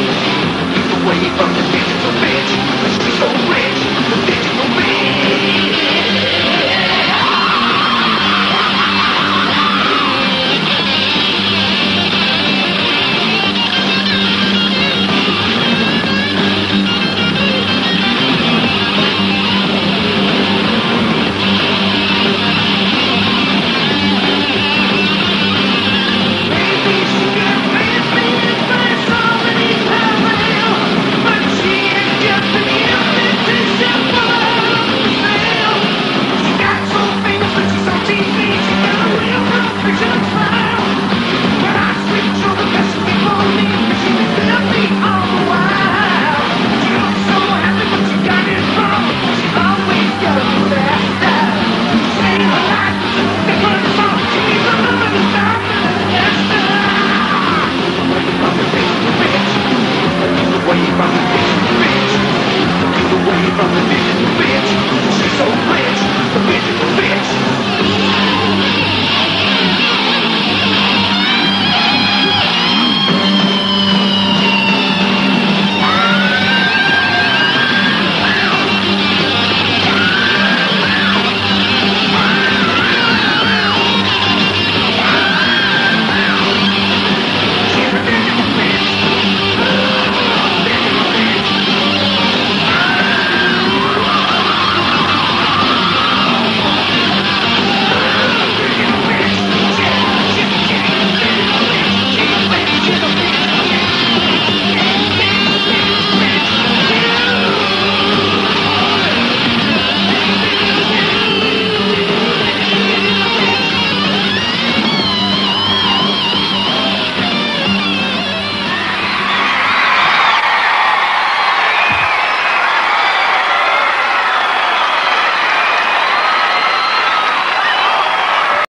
Away from the digital bitch, I should so rich, the digital bitch.